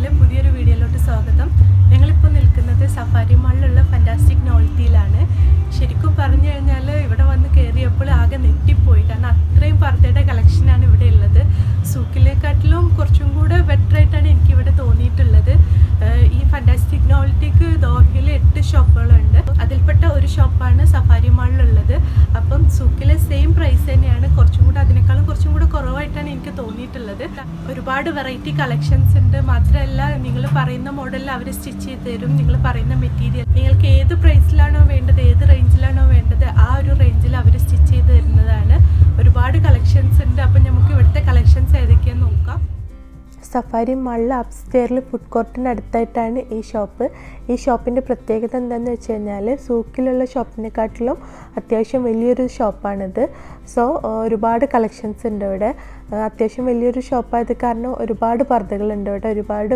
മുസിസ് പുതിയൊരു വീഡിയോയിലോട്ട് സ്വാഗതം. ഞങ്ങളിപ്പോൾ നിൽക്കുന്നത് സഫാരി മാളിലുള്ള ഫാന്റാസ്റ്റിക് നോൾട്ടിയിലാണ് ശരിക്കും പറഞ്ഞു കഴിഞ്ഞാൽ ഇവിടെ വന്ന് കയറിയപ്പോൾ ആകെ നെറ്റിപ്പോയി കാരണം അത്രയും പർദ്ദയുടെ കളക്ഷനാണ് ഇവിടെ ഉള്ളത്. സൂക്കിലേക്കാട്ടിലും കുറച്ചും കൂടെ ബെറ്റർ ആയിട്ടാണ് എനിക്കിവിടെ തോന്നിയിട്ടുള്ളത്. ഈ ഫാന്റാസ്റ്റിക് നോൾട്ടിക്ക് ദോഹയിൽ എട്ട് ഷോപ്പുകളുണ്ട്. അതിൽപ്പെട്ട ഒരു ഷോപ്പാണ് സഫാരി മാളിലുള്ളത്. അപ്പം സൂക്കിലെ ഒരുപാട് വെറൈറ്റി കളക്ഷൻസ് ഉണ്ട്. മാത്രമല്ല നിങ്ങൾ പറയുന്ന മോഡലിൽ അവർ സ്റ്റിച്ച് ചെയ്ത് തരും. നിങ്ങൾ പറയുന്ന മെറ്റീരിയൽ നിങ്ങൾക്ക് ഏത് പ്രൈസിലാണോ വേണ്ടത് ഏത് റേഞ്ചിലാണോ വേണ്ടത് ആ ഒരു റേഞ്ചിൽ സഫാരി മാളിൽ അപ്സ്റ്റെയറിൽ ഫുഡ് കോർട്ടിന്റെ അടുത്തായിട്ടാണ് ഈ ഷോപ്പ് ഈ ഷോപ്പിന്റെ പ്രത്യേകത എന്താണെന്ന് വെച്ച് കഴിഞ്ഞാൽ സൂക്കിലുള്ള ഷോപ്പിനെക്കാട്ടിലും അത്യാവശ്യം വലിയൊരു ഷോപ്പാണിത് സോ ഒരുപാട് കളക്ഷൻസ് ഉണ്ട് ഇവിടെ. അത്യാവശ്യം വലിയൊരു ഷോപ്പായത് കാരണം ഒരുപാട് പർദ്ദകളുണ്ട് ഇവിടെ. ഒരുപാട്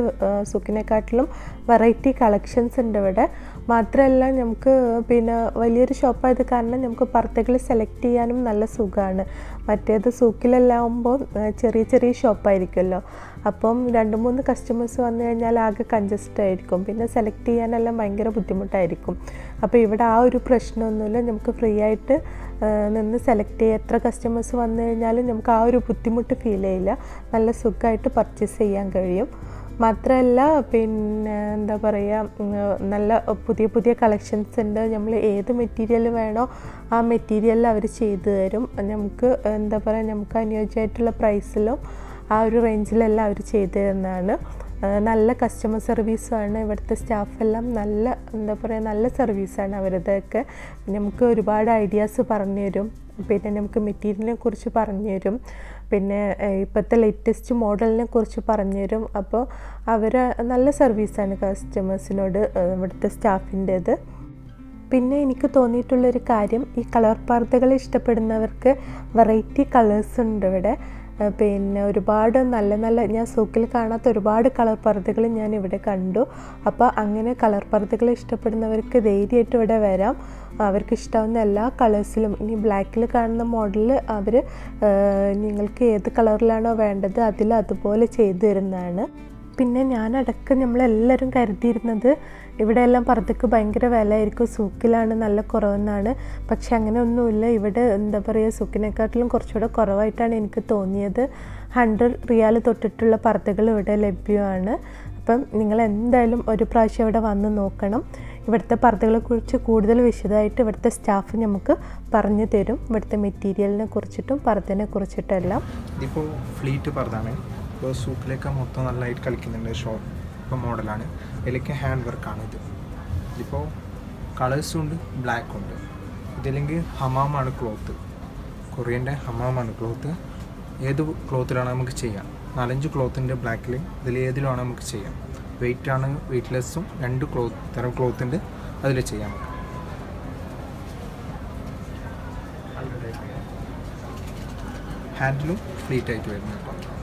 സൂക്കിനെക്കാട്ടിലും വെറൈറ്റി കളക്ഷൻസ് ഉണ്ട് ഇവിടെ. മാത്രമല്ല നമുക്ക് പിന്നെ വലിയൊരു ഷോപ്പായത് കാരണം നമുക്ക് പർദ്ദകൾ സെലക്ട് ചെയ്യാനും നല്ല സുഖമാണ് മറ്റേത് സൂക്കിലെല്ലാം ആകുമ്പോൾ ചെറിയ ചെറിയ ഷോപ്പായിരിക്കുമല്ലോ. അപ്പം രണ്ട് മൂന്ന് കസ്റ്റമേഴ്സ് വന്നു കഴിഞ്ഞാൽ ആകെ കൺജസ്റ്റ് ആയിരിക്കും. പിന്നെ സെലക്ട് ചെയ്യാനെല്ലാം ഭയങ്കര ബുദ്ധിമുട്ടായിരിക്കും. അപ്പോൾ ഇവിടെ ആ ഒരു പ്രശ്നമൊന്നുമില്ല. നമുക്ക് ഫ്രീ ആയിട്ട് നിന്ന് സെലക്ട് ചെയ്യുക എത്ര കസ്റ്റമേഴ്സ് വന്നു കഴിഞ്ഞാലും നമുക്ക് ആ ഒരു ബുദ്ധിമുട്ട് ഫീൽ ചെയ്യില്ല. നല്ല സുഖമായിട്ട് പർച്ചേസ് ചെയ്യാൻ കഴിയും. മാത്രമല്ല പിന്നെ എന്താ പറയുക നല്ല പുതിയ പുതിയ കളക്ഷൻസ് ഉണ്ട്. നമ്മൾ ഏത് മെറ്റീരിയൽ വേണോ ആ മെറ്റീരിയലിൽ അവർ ചെയ്തു തരും. നമുക്ക് എന്താ പറയുക നമുക്ക് അനുയോജ്യമായിട്ടുള്ള പ്രൈസിലും ആ ഒരു റേഞ്ചിലെല്ലാം അവർ ചെയ്തു തരുന്നതാണ്. നല്ല കസ്റ്റമർ സർവീസുമാണ് ഇവിടുത്തെ സ്റ്റാഫെല്ലാം നല്ല എന്താ പറയുക നല്ല സർവീസാണ് അവരുടെയൊക്കെ. നമുക്ക് ഒരുപാട് ഐഡിയാസ് പറഞ്ഞു തരും പിന്നെ നമുക്ക് മെറ്റീരിയലിനെ കുറിച്ച് പറഞ്ഞു തരും പിന്നെ ഇപ്പോഴത്തെ ലേറ്റസ്റ്റ് മോഡലിനെ കുറിച്ച് പറഞ്ഞു തരും അപ്പോൾ അവർ നല്ല സർവീസാണ് കസ്റ്റമേഴ്സിനോട് ഇവിടുത്തെ സ്റ്റാഫിന്റേത് പിന്നെ എനിക്ക് തോന്നിയിട്ടുള്ളൊരു കാര്യം ഈ കളർ പാർത്തകൾ ഇഷ്ടപ്പെടുന്നവർക്ക് വെറൈറ്റി കളേഴ്സ് ഉണ്ട് ഇവിടെ. പിന്നെ ഒരുപാട് നല്ല നല്ല ഞാൻ സൂക്കിൽ കാണാത്ത ഒരുപാട് കളർ പർദ്ദകൾ ഞാൻ ഇവിടെ കണ്ടു. അപ്പോൾ അങ്ങനെ കളർ പർദ്ദകൾ ഇഷ്ടപ്പെടുന്നവർക്ക് ധൈര്യമായിട്ട് ഇവിടെ വരാം. അവർക്ക് ഇഷ്ടാവുന്ന എല്ലാ കളേഴ്സിലും ഇനി ബ്ലാക്കിൽ കാണുന്ന മോഡലിൽ അവർ നിങ്ങൾക്ക് ഏത് കളറിലാണോ വേണ്ടത് അതിൽ അതുപോലെ ചെയ്തു തരുന്നതാണ്. പിന്നെ ഞാനടക്കം നമ്മളെല്ലാവരും കരുതിയിരുന്നത് ഇവിടെ എല്ലാം പർദ്ദക്ക് ഭയങ്കര വിലയായിരിക്കും. സൂക്കിലാണ് നല്ല കുറവെന്നാണ്. പക്ഷെ അങ്ങനെ ഒന്നുമില്ല ഇവിടെ എന്താ പറയുക സൂക്കിനെക്കാട്ടിലും കുറച്ചുകൂടെ കുറവായിട്ടാണ് എനിക്ക് തോന്നിയത്. ഹൺഡ്രഡ് റിയാൽ തൊട്ടിട്ടുള്ള പർദ്ദകൾ ഇവിടെ ലഭ്യമാണ്. അപ്പം നിങ്ങൾ എന്തായാലും ഒരു പ്രാവശ്യം ഇവിടെ വന്ന് നോക്കണം. ഇവിടുത്തെ പർദ്ദകളെ കുറിച്ച് കൂടുതൽ വിശദമായിട്ട് ഇവിടുത്തെ സ്റ്റാഫ് നമുക്ക് പറഞ്ഞു തരും. ഇവിടുത്തെ മെറ്റീരിയലിനെ കുറിച്ചിട്ടും പർദ്ദനെ കുറിച്ചിട്ടെല്ലാം. ഇതിപ്പോൾ ഫ്ലീറ്റ് പർദ്ദാണ്. ഇപ്പോൾ സൂക്കിലേക്ക് മൊത്തം നല്ലതായിട്ട് കളിക്കുന്നുണ്ട്. ഷോ ഇപ്പോൾ മോഡലാണ് ഇതിലേക്ക് ഹാൻഡ് വർക്കാണ് ഇത്. ഇതിപ്പോൾ കളേഴ്സും ഉണ്ട് ബ്ലാക്കും ഉണ്ട്. ഇതില്ലെങ്കിൽ ഹമാമാണ് ക്ലോത്ത് കൊറിയന്റെ ഹമാമാണ് ക്ലോത്ത് ഏത് ക്ലോത്തിലാണ് നമുക്ക് ചെയ്യാം? നാലഞ്ച് ക്ലോത്തിന്റെ ബ്ലാക്കിൽ ഇതിൽ ഏതിലാണ് നമുക്ക് ചെയ്യാം? വെയിറ്റ് ആണ് വെയ്റ്റ്ലെസ്സും രണ്ട് ക്ലോത്ത് തരം ക്ലോത്തിന്റെ അതിൽ ചെയ്യാം ഹാൻഡിലും ഫ്ലീറ്റ് ആയിട്ട് വരുന്നു കേട്ടോ.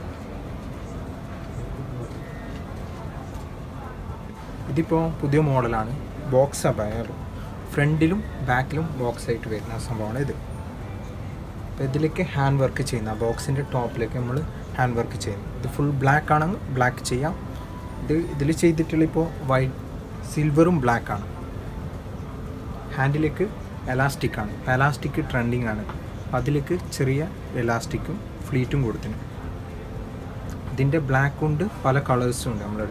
ഇതിപ്പോൾ പുതിയ മോഡലാണ് ബോക്സ് അബായ ഫ്രണ്ടിലും ബാക്കിലും ബോക്സ് ആയിട്ട് വരുന്ന സംഭവമാണ് ഇത്. അപ്പോൾ ഇതിലേക്ക് ഹാൻഡ് വർക്ക് ചെയ്യുന്ന ബോക്സിന്റെ ടോപ്പിലേക്ക് നമ്മൾ ഹാൻഡ് വർക്ക് ചെയ്യുന്നു. ഇത് ഫുൾ ബ്ലാക്ക് ആണെങ്കിൽ ബ്ലാക്ക് ചെയ്യാം. ഇത് ഇതിൽ ചെയ്തിട്ടുള്ള ഇപ്പോൾ വൈറ്റ് സിൽവറും ആണ്. ഹാൻഡിലേക്ക് എലാസ്റ്റിക് ആണ്. എലാസ്റ്റിക് ട്രെൻഡിങ് ആണ്. അതിലേക്ക് ചെറിയ എലാസ്റ്റിക്കും ഫ്ലീറ്റും കൊടുത്തിന് ഇതിന്റെ ബ്ലാക്ക് ഉണ്ട് പല കളേഴ്സും ഉണ്ട് നമ്മുടെ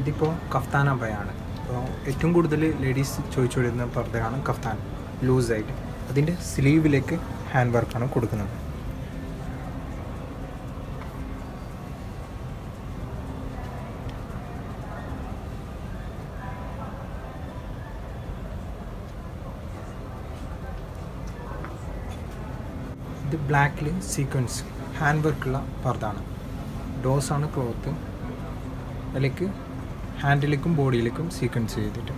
ഇതിപ്പോൾ കഫ്താൻ അബയാണ് അപ്പോൾ ഏറ്റവും കൂടുതൽ ലേഡീസ് ചോദിച്ചുകൊണ്ടിരുന്ന പർദ്ദയാണ് കഫ്താൻ ലൂസായിട്ട് അതിന്റെ സ്ലീവിലേക്ക് ഹാൻഡ് വർക്കാണ് കൊടുക്കുന്നത്. ഇത് ബ്ലാക്കിൽ സീക്വൻസ് ഹാൻഡ് വർക്കുള്ള പർദ്ദാണ് ഡോസാണ് ക്ലോത്ത് അതിലേക്ക് ഹാൻഡിലേക്കും ബോഡിയിലേക്കും സീക്വൻസ് ചെയ്തിട്ട്.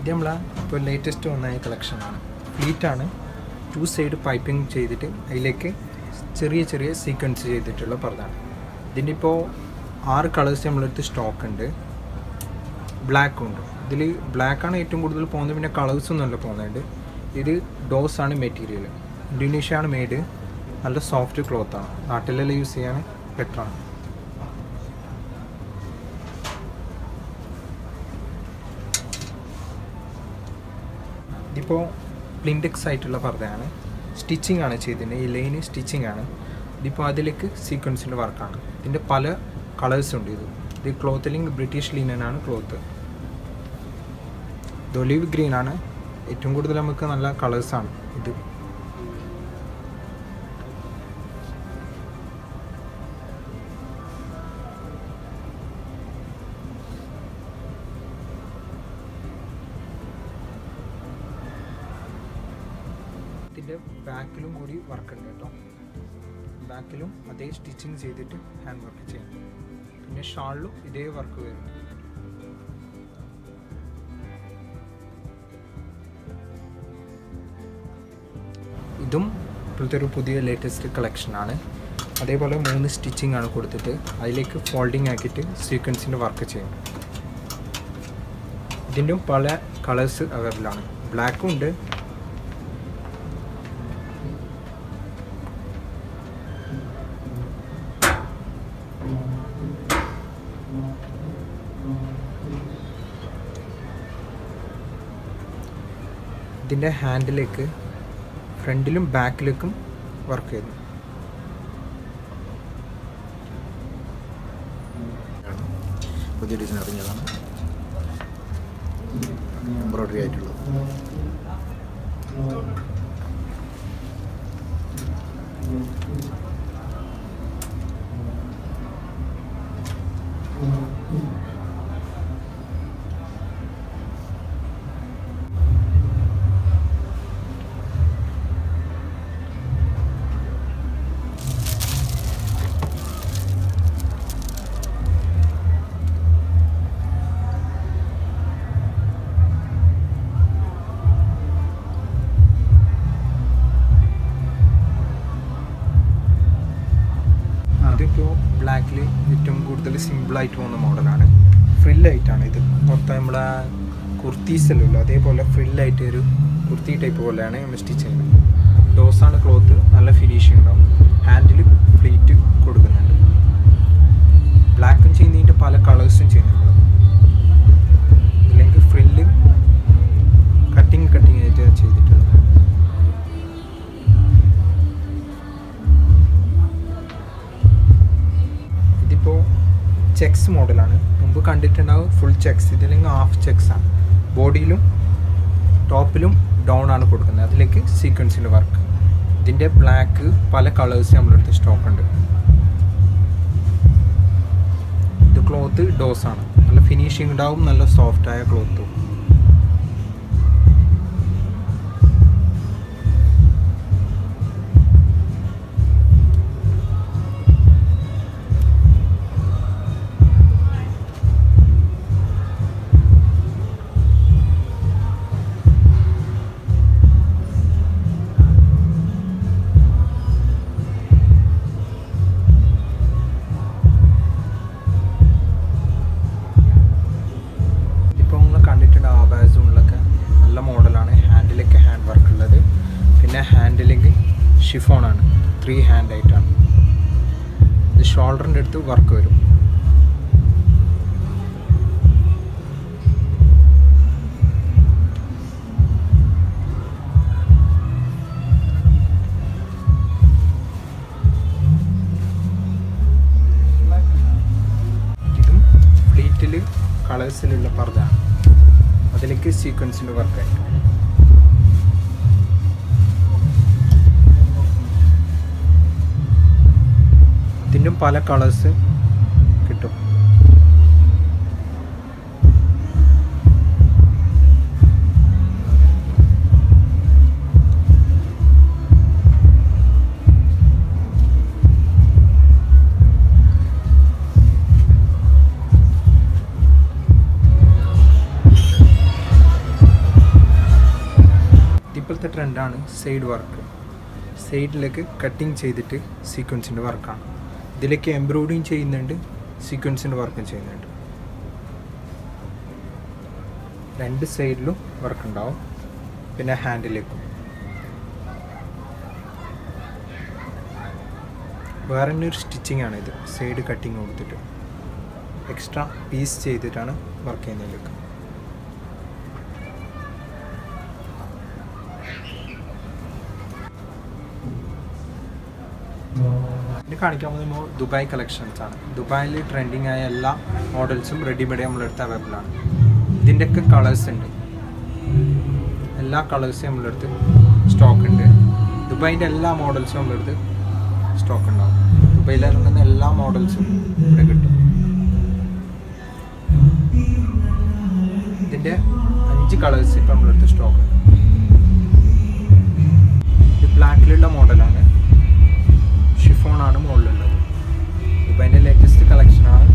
ഇത് നമ്മളെ ഇപ്പോൾ ലേറ്റസ്റ്റ് വന്നായ കളക്ഷനാണ് ഫ്ലീറ്റാണ് ടു സൈഡ് പൈപ്പിംഗ് ചെയ്തിട്ട് അതിലേക്ക് ചെറിയ ചെറിയ സീക്വൻസ് ചെയ്തിട്ടുള്ള പർദ്ദാണ്. ഇതിന്റെ ഇപ്പോൾ ആറ് കളേഴ്സ് നമ്മളടുത്ത് സ്റ്റോക്ക് ഉണ്ട്. ബ്ലാക്കും ഉണ്ട്. ഇതിൽ ബ്ലാക്കാണ് ഏറ്റവും കൂടുതൽ പോകുന്നത് പിന്നെ കളേഴ്സ് ഒന്നുമല്ല പോകുന്നുണ്ട് ഇത് ഡോസ് ആണ് മെറ്റീരിയൽ ഇൻഡോനേഷ്യ ആണ് മെയ്ഡ് നല്ല സോഫ്റ്റ് ക്ലോത്ത് ആണ്. നാട്ടിലെല്ലാം യൂസ് ചെയ്യാൻ ബെറ്റർ ആണ്. ഇതിപ്പോൾ പ്ലിൻഡെക്സ് ആയിട്ടുള്ള പർദ്ദയാണ്. സ്റ്റിച്ചിങ് ആണ് ചെയ്തിട്ടുണ്ട് ഈ ലൈന് സ്റ്റിച്ചിങ് ആണ്. ഇതിപ്പോൾ അതിലേക്ക് സീക്വൻസിന്റെ വർക്കാണ് ഇതിന്റെ പല കളേഴ്സ് ഉണ്ട് ഇത്. ഇത് ക്ലോത്തിലിങ് ബ്രിട്ടീഷ് ലീനനാണ് ക്ലോത്ത് ഇത് ഗ്രീൻ ആണ്. ഏറ്റവും കൂടുതൽ നമുക്ക് നല്ല കളേഴ്സാണ് ഇത്. ഇതിന്റെ ബാക്കിലും കൂടി വർക്ക് ഉണ്ട് കേട്ടോ. ബാക്കിലും അതേ സ്റ്റിച്ചിങ് ചെയ്തിട്ട് ഹാൻഡ് വർക്ക് ചെയ്യാം പിന്നെ ഷാളിലും ഇതേ വർക്ക് വരും ഇതും ഇപ്പോഴത്തെ ഒരു പുതിയ ലേറ്റസ്റ്റ് കളക്ഷനാണ് അതേപോലെ മൂന്ന് സ്റ്റിച്ചിങ് ആണ് കൊടുത്തിട്ട് അതിലേക്ക് ഫോൾഡിങ് ആക്കിയിട്ട് സീക്വൻസിന്റെ വർക്ക് ചെയ്യും. ഇതിന്റെയും പല കളേഴ്സ് അവൈലബിളാണ് ബ്ലാക്കും ഉണ്ട്. ഇതിന്റെ ഹാൻഡിലേക്ക് ഫ്രണ്ടിലും ബാക്കിലേക്കും വർക്ക് ചെയ്തു പുതിയ ഡിസൈൻ ഇറങ്ങിയതാണ്. എംബ്രോയ്ഡറി ആയിട്ടുള്ളത്. ഇതിപ്പോൾ ബ്ലാക്കിൽ ഏറ്റവും കൂടുതൽ സിമ്പിളായിട്ട് പോകുന്ന മോഡലാണ് ഫ്രില്ലായിട്ടാണ് ഇത്. മൊത്തം നമ്മളെ കുർത്തീസല്ലോ അതേപോലെ ഫ്രില്ലായിട്ട് ഒരു കുർത്തി ടൈപ്പ് പോലെയാണ് നമ്മൾ സ്റ്റിച്ച് ചെയ്യുന്നത്. ഡോസാണ് ക്ലോത്ത് നല്ല ഫിനിഷിംഗ് ഉണ്ടാവും. ഹാൻഡിൽ ഫ്ലീറ്റ് കൊടുക്കുന്നുണ്ട്. ബ്ലാക്കും ചെയ്യുന്നതിന്റെ പല കളേഴ്സും ചെയ്യുന്നുണ്ട്. അല്ലെങ്കിൽ ഫ്രില്ല് കട്ടിങ് കട്ടിങ് ആയിട്ട് ചെയ്തിട്ടുള്ളത് ചെക്സ് മോഡലാണ് മുമ്പ് കണ്ടിട്ടുണ്ടാവും ഫുൾ ചെക്സ് ഇതില്ലെങ്കിൽ ഹാഫ് ചെക്സ് ആണ്. ബോഡിയിലും ടോപ്പിലും ഡൗൺ ആണ് കൊടുക്കുന്നത്. അതിലേക്ക് സീക്വൻസിന്റെ വർക്ക് ഇതിന്റെ ബ്ലാക്ക് പല കളേഴ്സ് നമ്മുടെ അടുത്ത് സ്റ്റോക്ക് ഉണ്ട്. ഇത് ക്ലോത്ത് ഡോസ് ആണ്. നല്ല ഫിനിഷിംഗ് ഉണ്ടാവും നല്ല സോഫ്റ്റായ ക്ലോത്തും ഷോൾഡറിന്റെ വർക്ക് വരും. ഇതും ഫ്ലീറ്റിൽ കളേഴ്സിലുള്ള പർദ്ദ. അതിലേക്ക് സീക്വൻസിന്റെ വർക്കായിട്ട് പല കളേഴ്സ് കിട്ടും. ഇപ്പോഴത്തെ ട്രെൻഡാണ് സൈഡ് വർക്ക് സൈഡിലേക്ക് കട്ടിങ് ചെയ്തിട്ട് സീക്വൻസിന്റെ വർക്കാണ് ഇതിലേക്ക് എംബ്രോയിഡിങ് ചെയ്യുന്നുണ്ട് സീക്വൻസിന്റെ വർക്കും ചെയ്യുന്നുണ്ട്. രണ്ട് സൈഡിലും വർക്ക് ഉണ്ടാവും പിന്നെ ഹാൻഡിലേക്കും വേറെ തന്നെ ഒരു സ്റ്റിച്ചിങ് ആണ് ഇത്. സൈഡ് കട്ടിങ് കൊടുത്തിട്ട്. എക്സ്ട്രാ പീസ് ചെയ്തിട്ടാണ് വർക്ക് ചെയ്യുന്നതിലേക്ക്. ഇനി കാണിക്കാൻ പോകുമ്പോൾ ദുബായ് കളക്ഷൻസ് ആണ്. ദുബായിൽ ട്രെൻഡിങ് ആയ എല്ലാ മോഡൽസും റെഡിമെയ്ഡ് നമ്മളെടുത്ത് അവൈലബിൾ ആണ്. ഇതിന്റെയൊക്കെ കളേഴ്സ് ഉണ്ട്. എല്ലാ കളേഴ്സും നമ്മളെടുത്ത് സ്റ്റോക്ക് ഉണ്ട്. ദുബായിന്റെ എല്ലാ മോഡൽസും നമ്മളെടുത്ത് സ്റ്റോക്ക് ഉണ്ടാവും. ദുബായിൽ ഇറങ്ങുന്ന എല്ലാ മോഡൽസും ഇവിടെ കിട്ടും. ഇതിന്റെ അഞ്ച് കളേഴ്സ് ഇപ്പം നമ്മളെടുത്ത് സ്റ്റോക്ക് ഉണ്ട്. ഇത് ബ്ലാക്കിലുള്ള മോഡലാണ് ഷിഫോണാണ് മുകളിലുള്ളത്. ഇപ്പം അതിന്റെ ലേറ്റസ്റ്റ് കളക്ഷനാണ്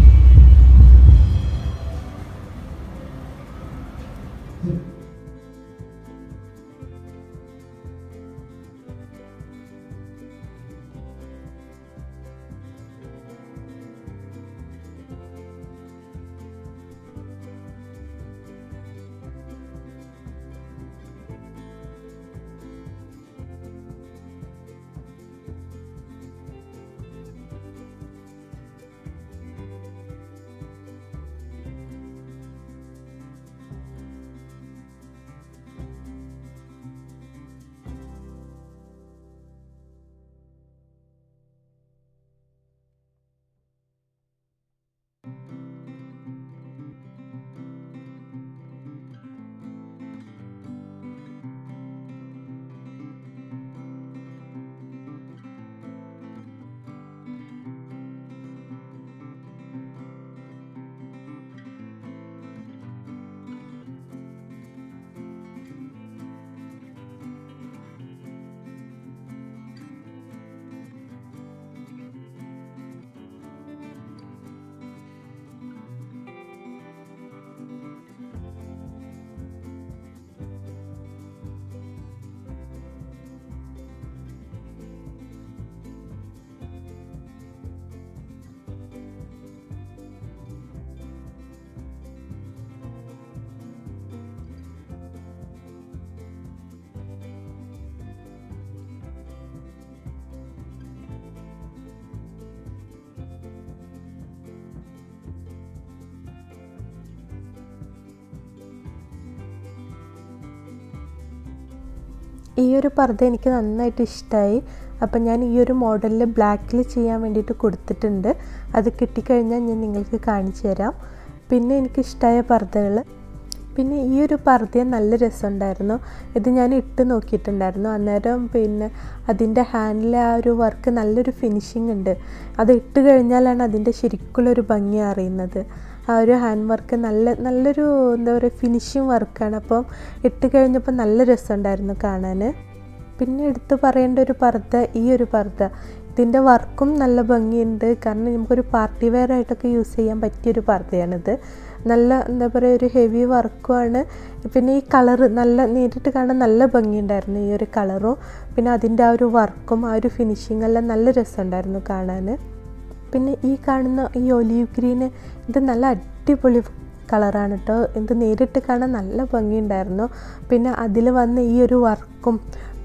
ഈ ഒരു പർദ്ദ എനിക്ക് നന്നായിട്ട് ഇഷ്ടമായി അപ്പം ഞാൻ ഈ ഒരു മോഡലിൽ ബ്ലാക്കിൽ ചെയ്യാൻ വേണ്ടിയിട്ട് കൊടുത്തിട്ടുണ്ട്. അത് കിട്ടിക്കഴിഞ്ഞാൽ ഞാൻ നിങ്ങൾക്ക് കാണിച്ചു തരാം. പിന്നെ എനിക്ക് ഇഷ്ടമായ പർദ്ദകൾ പിന്നെ ഈ ഒരു പർദ്ദ നല്ല രസമുണ്ടായിരുന്നു. ഇത് ഞാൻ ഇട്ട് നോക്കിയിട്ടുണ്ടായിരുന്നു. അന്നേരം പിന്നെ അതിന്റെ ഹാൻഡിലെ ആ ഒരു വർക്ക് നല്ലൊരു ഫിനിഷിംഗ് ഉണ്ട്. അത് ഇട്ട് കഴിഞ്ഞാലാണ് അതിന്റെ ശരിക്കുള്ളൊരു ഭംഗി അറിയുന്നത്. ആ ഒരു ഹാൻഡ് വർക്ക് നല്ല നല്ലൊരു എന്താ പറയുക ഫിനിഷിങ് വർക്കാണ് അപ്പം ഇട്ട് കഴിഞ്ഞപ്പോൾ നല്ല രസമുണ്ടായിരുന്നു കാണാൻ പിന്നെ എടുത്തു പറയേണ്ട ഒരു പർദ്ദ ഈ ഒരു പർദ്ദ. ഇതിന്റെ വർക്കും നല്ല ഭംഗിയുണ്ട്. കാരണം നമുക്കൊരു പാർട്ടി വെയർ ആയിട്ടൊക്കെ യൂസ് ചെയ്യാൻ പറ്റിയൊരു പർദ്ദയാണിത്. നല്ല എന്താ പറയുക ഒരു ഹെവി വർക്കുമാണ് പിന്നെ ഈ കളറ് നല്ല നേരിട്ട് കാണാൻ നല്ല ഭംഗിയുണ്ടായിരുന്നു ഈ ഒരു കളറും പിന്നെ അതിന്റെ ആ ഒരു വർക്കും ആ ഒരു ഫിനിഷിങ് എല്ലാം നല്ല രസമുണ്ടായിരുന്നു കാണാൻ പിന്നെ ഈ കാണുന്ന ഈ ഒലീവ് ഗ്രീന് ഇത് നല്ല അടിപൊളി കളറാണ് കേട്ടോ ഇത് നേരിട്ട് കാണാൻ നല്ല ഭംഗിയുണ്ടായിരുന്നു. പിന്നെ അതിൽ വന്ന ഈ ഒരു വർക്കും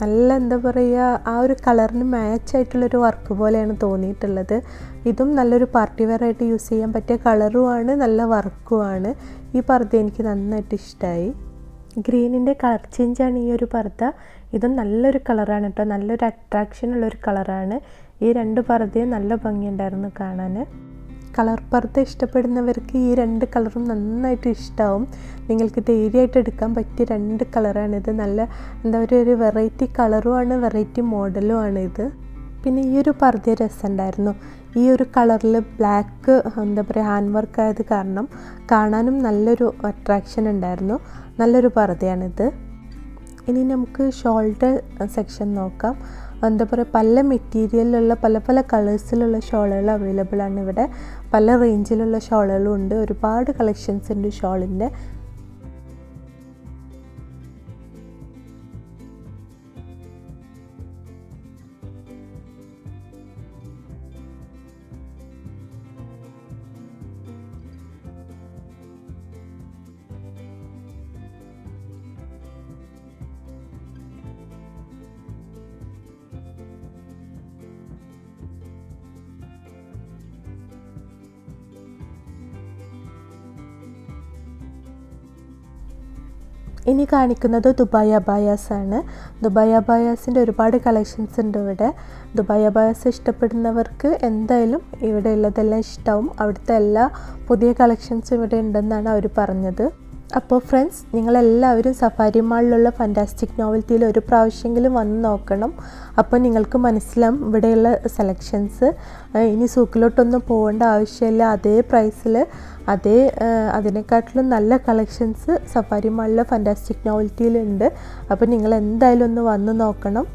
നല്ല എന്താ പറയുക ആ ഒരു കളറിന് മാച്ച് ആയിട്ടുള്ളൊരു വർക്ക് പോലെയാണ് തോന്നിയിട്ടുള്ളത്. ഇതും നല്ലൊരു പാർട്ടി വെയർ ആയിട്ട് യൂസ് ചെയ്യാൻ പറ്റിയ കളറുമാണ് നല്ല വർക്കുമാണ് ഈ പർദ്ദ എനിക്ക് നന്നായിട്ട് ഇഷ്ടമായി ഗ്രീനിന്റെ കളർ ചേഞ്ചാണ് ഈ ഒരു പർദ്ദ. ഇതും നല്ലൊരു കളറാണ് കേട്ടോ നല്ലൊരു അട്രാക്ഷൻ ഉള്ളൊരു കളറാണ് ഈ രണ്ട് പർദ്ദയും നല്ല ഭംഗിയുണ്ടായിരുന്നു കാണാൻ കളർ പർദ്ദ ഇഷ്ടപ്പെടുന്നവർക്ക് ഈ രണ്ട് കളറും നന്നായിട്ട് ഇഷ്ടമാവും നിങ്ങൾക്ക് ധൈര്യമായിട്ട് എടുക്കാൻ പറ്റിയ രണ്ട് കളറാണിത് നല്ല എന്താ പറയുക ഒരു വെറൈറ്റി കളറുമാണ് വെറൈറ്റി മോഡലും ആണ് ഇത്. പിന്നെ ഈ ഒരു പർദ്ദ രസമുണ്ടായിരുന്നു ഈ ഒരു കളറിൽ ബ്ലാക്ക് എന്താ പറയുക ഹാൻഡ് വർക്ക് ആയത് കാരണം കാണാനും നല്ലൊരു അട്രാക്ഷൻ ഉണ്ടായിരുന്നു. നല്ലൊരു പർദ്ദയാണിത് ഇനി നമുക്ക് ഷോൾഡർ സെക്ഷൻ നോക്കാം. എന്താ പറയുക പല മെറ്റീരിയലിലുള്ള പല പല കളേഴ്സിലുള്ള ഷോളുകൾ അവൈലബിൾ ആണ് ഇവിടെ. പല റേഞ്ചിലുള്ള ഷോളുകളും ഉണ്ട് ഒരുപാട് കളക്ഷൻസ് ഉണ്ട് ഷോളിന്റെ. ഇനി കാണിക്കുന്നത് ദുബായ് അബായാസ് ആണ്. ദുബായ് അബായാസിന്റെ ഒരുപാട് കളക്ഷൻസ് ഉണ്ട് ഇവിടെ. ദുബായ് അബായാസ് ഇഷ്ടപ്പെടുന്നവർക്ക് എന്തായാലും ഇവിടെ ഉള്ളതെല്ലാം ഇഷ്ടമാവും അവിടുത്തെ എല്ലാ പുതിയ കളക്ഷൻസും ഇവിടെ ഉണ്ടെന്നാണ് അവർ പറഞ്ഞത്. അപ്പോൾ ഫ്രണ്ട്സ് നിങ്ങളെല്ലാവരും സഫാരി മാളിലുള്ള ഫാന്റാസ്റ്റിക് നോവൽറ്റിയിൽ ഒരു പ്രാവശ്യമെങ്കിലും വന്ന് നോക്കണം. അപ്പോൾ നിങ്ങൾക്ക് മനസ്സിലാവും ഇവിടെയുള്ള സെലക്ഷൻസ് ഇനി സൂക്കിലോട്ടൊന്നും പോകേണ്ട ആവശ്യമില്ല. അതേ പ്രൈസിൽ അതേ അതിനെക്കാട്ടിലും നല്ല കളക്ഷൻസ് സഫാരി മാളിലെ ഫാന്റാസ്റ്റിക് നോവൽറ്റിയിലുണ്ട് അപ്പോൾ നിങ്ങൾ എന്തായാലും ഒന്ന് വന്ന് നോക്കണം.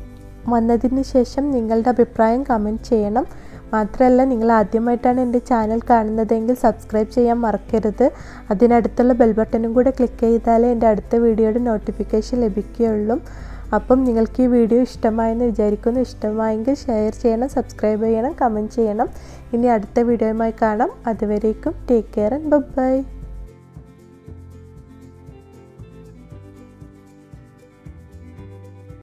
വന്നതിന് ശേഷം നിങ്ങളുടെ അഭിപ്രായം കമന്റ് ചെയ്യണം. മാത്രമല്ല നിങ്ങൾ ആദ്യമായിട്ടാണ് എന്റെ ചാനൽ കാണുന്നതെങ്കിൽ സബ്സ്ക്രൈബ് ചെയ്യാൻ മറക്കരുത്. അതിനടുത്തുള്ള ബെൽ ബട്ടണും കൂടെ ക്ലിക്ക് ചെയ്താലേ എന്റെ അടുത്ത വീഡിയോയുടെ നോട്ടിഫിക്കേഷൻ ലഭിക്കുകയുള്ളൂ. അപ്പം നിങ്ങൾക്ക് ഈ വീഡിയോ ഇഷ്ടമായെന്ന് വിചാരിക്കുന്നു. ഇഷ്ടമായെങ്കിൽ ഷെയർ ചെയ്യണം സബ്സ്ക്രൈബ് ചെയ്യണം കമന്റ് ചെയ്യണം. ഇനി അടുത്ത വീഡിയോയുമായി കാണാം. അതുവരേക്കും ടേക്ക് കെയർ ആൻഡ് ബൈ